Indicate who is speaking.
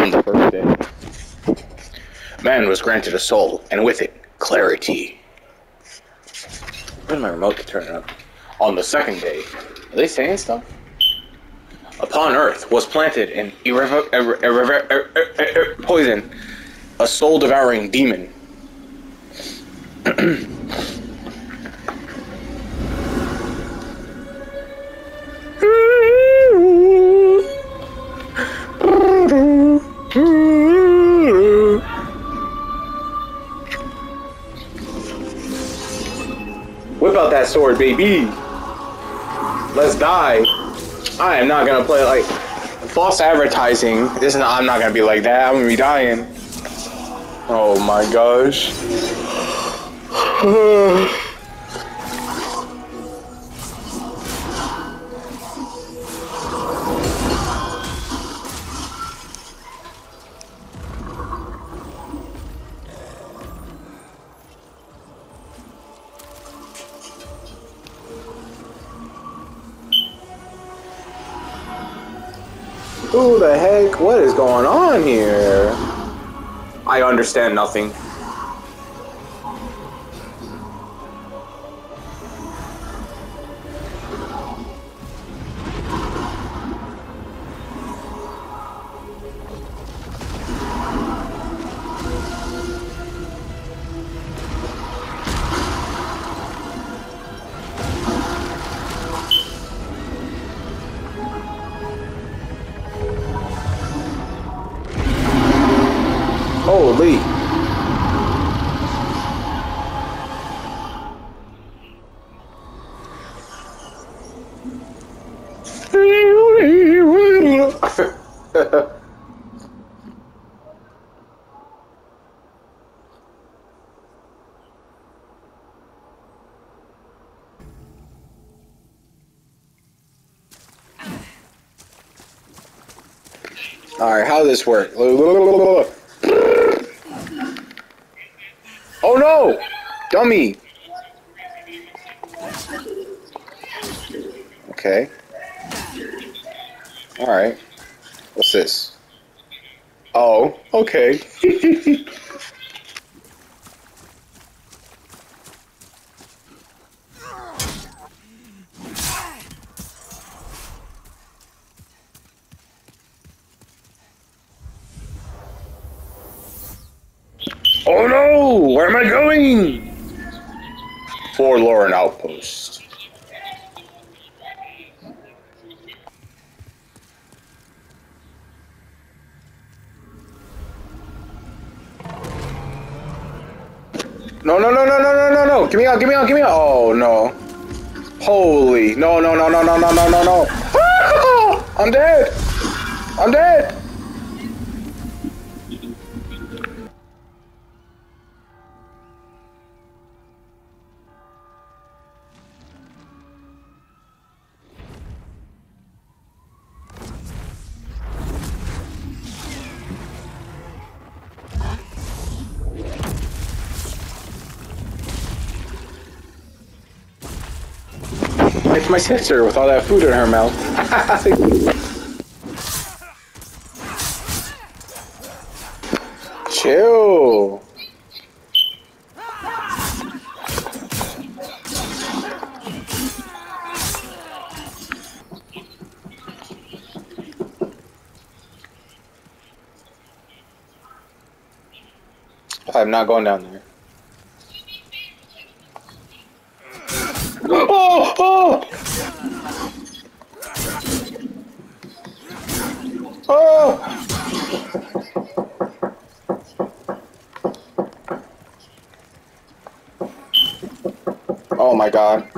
Speaker 1: on the first day, man was granted a soul, and with it, clarity. Where's my remote to turn it up? On the second day, are they saying stuff? Upon earth was planted an irrevo- irre- irre- irre- irre- irre- poison, a soul devouring demon. Whip out that sword, baby. Let's die. I am not gonna play like false advertising. This is I'm not gonna be like that. I'm gonna be dying. Oh my gosh. Who the heck? What is going on here? I understand nothing. Holy. All right, how does this work? Oh no! Dummy! Okay. Alright. What's this? Oh, okay. oh no! Where am I going? Forlorn Outpost. No, no, no, no, no, no, no, no. Give me out, give me out, give me out. Oh, no. Holy. No, no, no, no, no, no, no, no, no. Ah! I'm dead. I'm dead. It's my sister with all that food in her mouth. Chill. I'm not going down there. Oh! Oh! Oh! Oh my god.